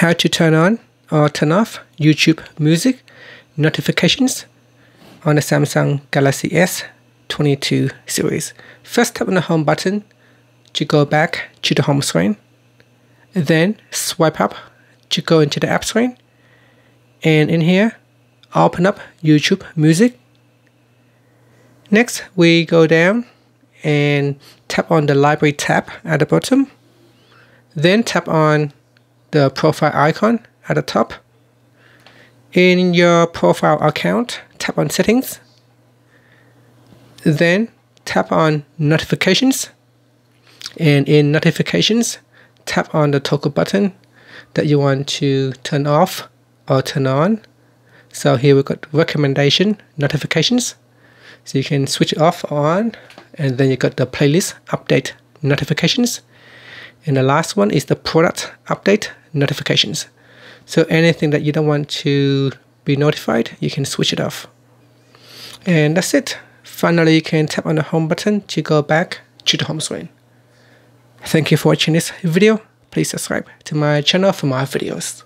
how to turn on or turn off YouTube music notifications on the Samsung Galaxy S22 series. First tap on the home button to go back to the home screen. Then swipe up to go into the app screen. And in here, open up YouTube music. Next, we go down and tap on the library tab at the bottom. Then tap on the profile icon at the top. In your profile account, tap on settings. Then tap on notifications. And in notifications, tap on the toggle button that you want to turn off or turn on. So here we've got recommendation notifications. So you can switch it off or on and then you've got the playlist update notifications. And the last one is the product update notifications. So anything that you don't want to be notified, you can switch it off. And that's it. Finally, you can tap on the home button to go back to the home screen. Thank you for watching this video. Please subscribe to my channel for more videos.